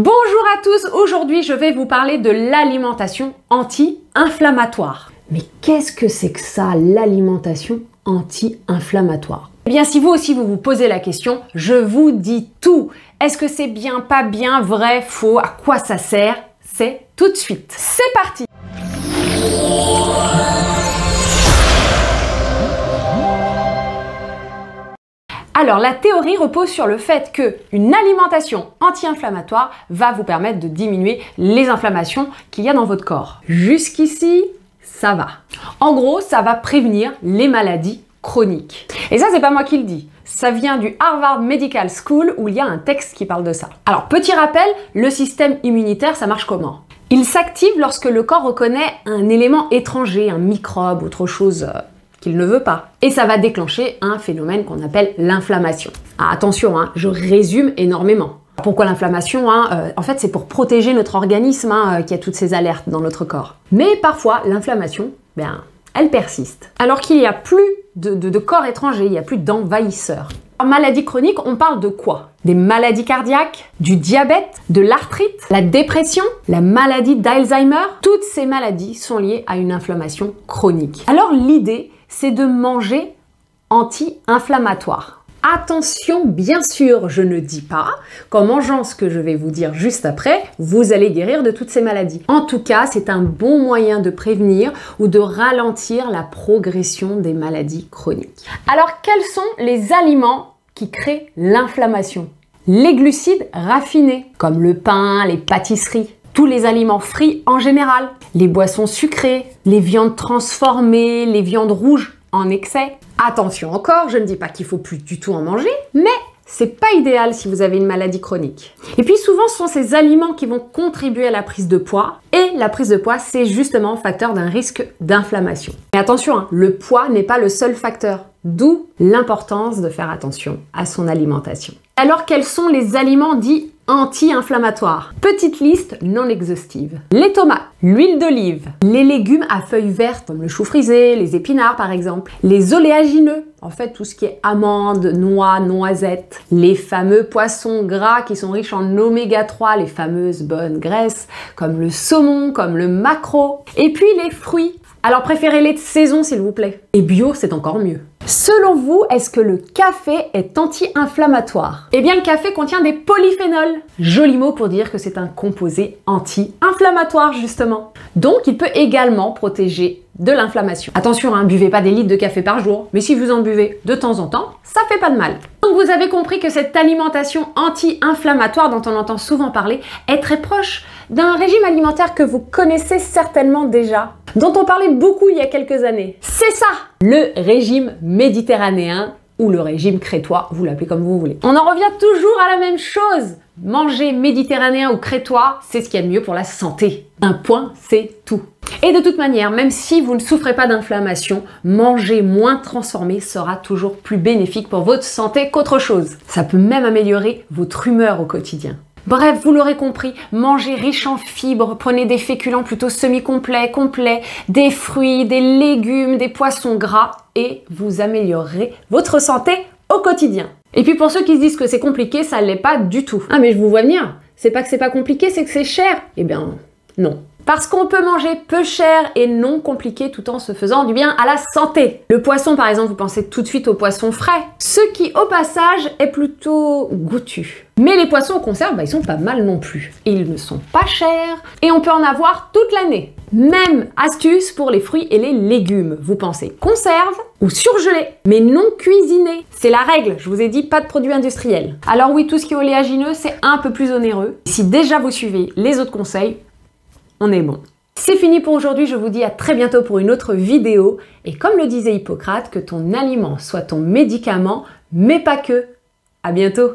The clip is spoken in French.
Bonjour à tous, aujourd'hui je vais vous parler de l'alimentation anti-inflammatoire. Mais qu'est-ce que c'est que ça, l'alimentation anti-inflammatoire? Eh bien si vous aussi vous vous posez la question, je vous dis tout. Est-ce que c'est bien, pas bien, vrai, faux, à quoi ça sert? C'est tout de suite. C'est parti Alors la théorie repose sur le fait que une alimentation anti-inflammatoire va vous permettre de diminuer les inflammations qu'il y a dans votre corps. Jusqu'ici, ça va. En gros, ça va prévenir les maladies chroniques. Et ça, c'est pas moi qui le dis. Ça vient du Harvard Medical School où il y a un texte qui parle de ça. Alors, petit rappel, le système immunitaire, ça marche comment? Il s'active lorsque le corps reconnaît un élément étranger, un microbe, autre chose euh, ne veut pas. Et ça va déclencher un phénomène qu'on appelle l'inflammation. Ah, attention, hein, je résume énormément. Pourquoi l'inflammation hein, euh, En fait, c'est pour protéger notre organisme hein, euh, qui a toutes ces alertes dans notre corps. Mais parfois, l'inflammation, ben, elle persiste. Alors qu'il n'y a plus de, corps étrangers, il n'y a plus d'envahisseurs. En maladie chronique, on parle de quoi? Des maladies cardiaques, du diabète, de l'arthrite, la dépression, la maladie d'Alzheimer. Toutes ces maladies sont liées à une inflammation chronique. Alors l'idée, c'est de manger anti-inflammatoire. Attention, bien sûr, je ne dis pas qu'en mangeant ce que je vais vous dire juste après, vous allez guérir de toutes ces maladies. En tout cas, c'est un bon moyen de prévenir ou de ralentir la progression des maladies chroniques. Alors, quels sont les aliments qui créent l'inflammation? Les glucides raffinés, comme le pain, les pâtisseries, tous les aliments frits en général, les boissons sucrées, les viandes transformées, les viandes rouges en excès. Attention encore, je ne dis pas qu'il faut plus du tout en manger, mais c'est pas idéal si vous avez une maladie chronique. Et puis souvent, ce sont ces aliments qui vont contribuer à la prise de poids. Et la prise de poids, c'est justement facteur d'un risque d'inflammation. Mais attention, hein, le poids n'est pas le seul facteur. D'où l'importance de faire attention à son alimentation. Alors, quels sont les aliments dits anti-inflammatoires Petite liste non exhaustive. Les tomates, l'huile d'olive, les légumes à feuilles vertes comme le chou frisé, les épinards par exemple, les oléagineux, en fait tout ce qui est amandes, noix, noisettes, les fameux poissons gras qui sont riches en oméga 3, les fameuses bonnes graisses comme le saumon, comme le maquereau, et puis les fruits. Alors préférez-les de saison s'il vous plaît. Et bio, c'est encore mieux. Selon vous, est-ce que le café est anti-inflammatoire? Eh bien, le café contient des polyphénols. Joli mot pour dire que c'est un composé anti-inflammatoire, justement. Donc, il peut également protéger de l'inflammation. Attention, hein, buvez pas des litres de café par jour, mais si vous en buvez de temps en temps, ça fait pas de mal. Donc vous avez compris que cette alimentation anti-inflammatoire dont on entend souvent parler est très proche d'un régime alimentaire que vous connaissez certainement déjà, dont on parlait beaucoup il y a quelques années. C'est ça, le régime méditerranéen ou le régime crétois, vous l'appelez comme vous voulez. On en revient toujours à la même chose. Manger méditerranéen ou crétois, c'est ce qu'il y a de mieux pour la santé. Un point, c'est tout. Et de toute manière, même si vous ne souffrez pas d'inflammation, manger moins transformé sera toujours plus bénéfique pour votre santé qu'autre chose. Ça peut même améliorer votre humeur au quotidien. Bref, vous l'aurez compris, mangez riche en fibres, prenez des féculents plutôt semi-complets, complets, des fruits, des légumes, des poissons gras et vous améliorerez votre santé au quotidien. Et puis pour ceux qui se disent que c'est compliqué, ça l'est pas du tout. Ah mais je vous vois venir. C'est pas que c'est pas compliqué, c'est que c'est cher. Eh bien, non. Parce qu'on peut manger peu cher et non compliqué tout en se faisant du bien à la santé. Le poisson, par exemple, vous pensez tout de suite au poisson frais, ce qui, au passage, est plutôt goûtu. Mais les poissons en conserve, bah, ils sont pas mal non plus. Ils ne sont pas chers et on peut en avoir toute l'année. Même astuce pour les fruits et les légumes. Vous pensez conserve ou surgelé, mais non cuisiné. C'est la règle, je vous ai dit pas de produits industriels. Alors oui, tout ce qui est oléagineux, c'est un peu plus onéreux. Si déjà vous suivez les autres conseils, on est bon. C'est fini pour aujourd'hui, je vous dis à très bientôt pour une autre vidéo. Et comme le disait Hippocrate, que ton aliment soit ton médicament, mais pas que. À bientôt